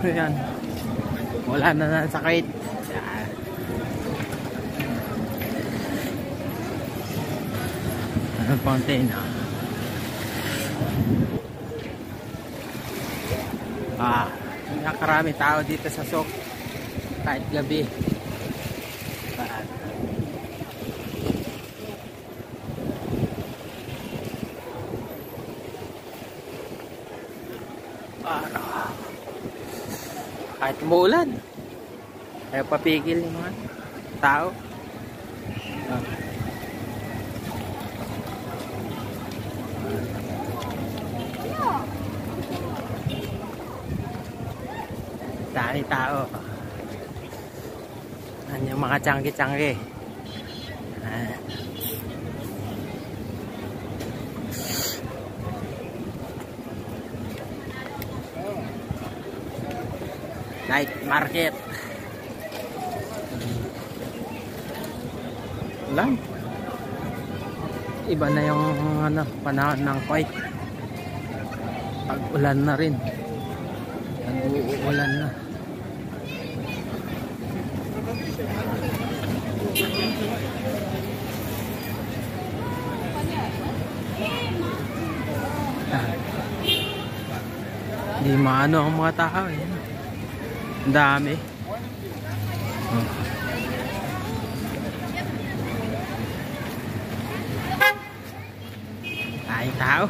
Ayan. Wala na na sakit. Ayan. Ano fountain ah. Ah, nakarami tao dito sa Sok. Kahit gabi. Ah. Para. Kahit umuulan. Ayaw papigil yung mga tao. Ah. Dami tao. Yan yung mga tiyangki-tiyangki. Night market. Lang. Iba na yung ano, panahon ng Kuwait. Pag ulan na rin. Yan, uulan na. Hindi maano ang mga tao eh. Ang dami. Oh. Ay, tao.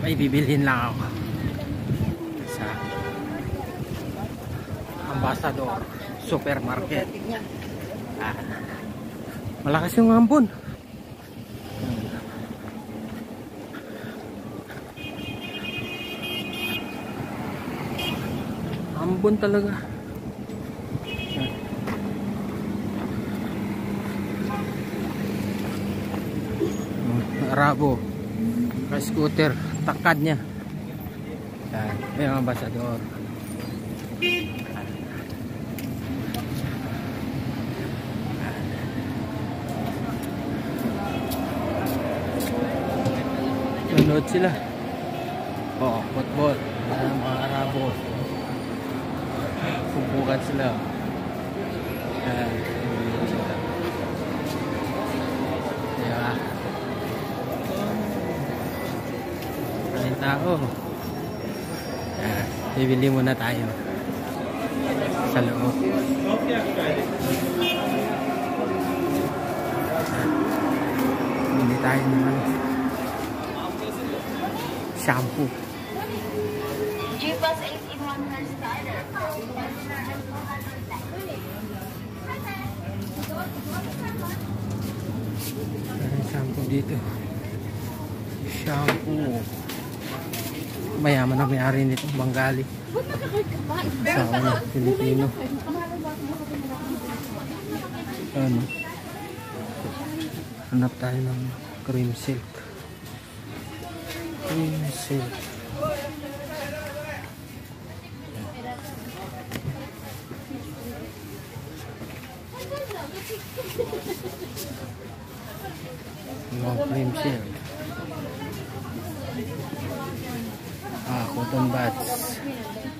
May bibilhin lang Ambassador Supermarket. Ah. Malakas yung ambon. Ambon talaga. Arabo. Kay scooter. Takad niya. Yan. May mga Nanood sila. Oo, football. Yan, mga Arabo. Subukan sila. Yan. Diba? Maraming tao. Yan. Bibili muna tayo. Sa loob. Bili tayo ano. Shampoo. Jeepers 8 in 1 hairstyle. Maraming shampoo dito. Shampoo. Mayaman na may-ari nito, Bengali. Sa ano, Pilipino. Ano? Hanap tayo ng cream silk. Cream silk. Mga cream silk. Ah, cotton buds.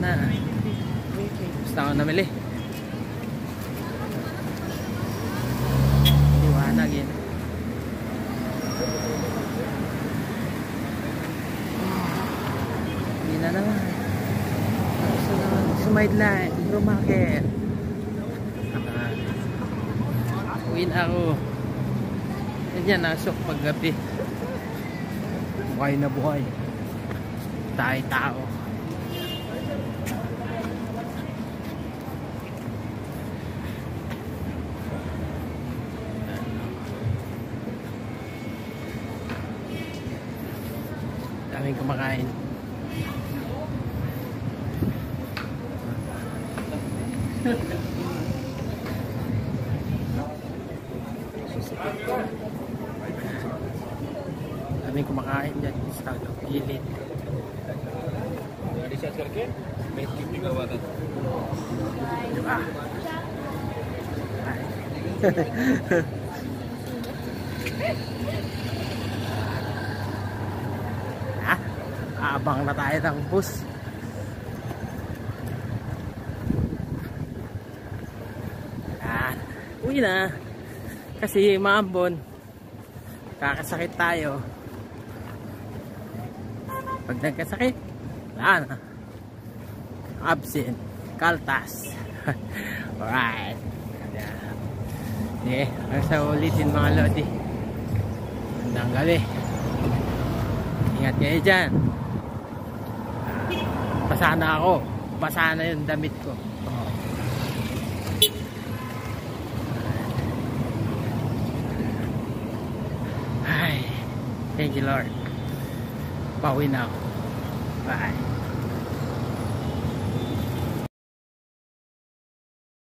Na. Gusto ako namili. Liwanag yun. Hindi na naman. Gusto naman sumideline, rumakit. Ah. Uwi na ako. Yan yan, nasok paggabi. Buhay na buhay. tayo tao. kami kumakain. kami kumakain dyan sa gilid. Dari Abang na tayo ng bus. Yan. Uwi na. Kasi maambon. Kakasakit tayo. Pag nagkasakit, wala na. Absent. Kaltas. Alright. Sige, hanggang sa mga lodi. Magandang gabi. Ingat kayo dyan. Basa na ako. Basa na yung damit ko. Ay, thank you Lord. Pauwi na ako. Bye.